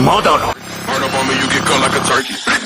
まだな。Hard up on me, you get cut like a turkey.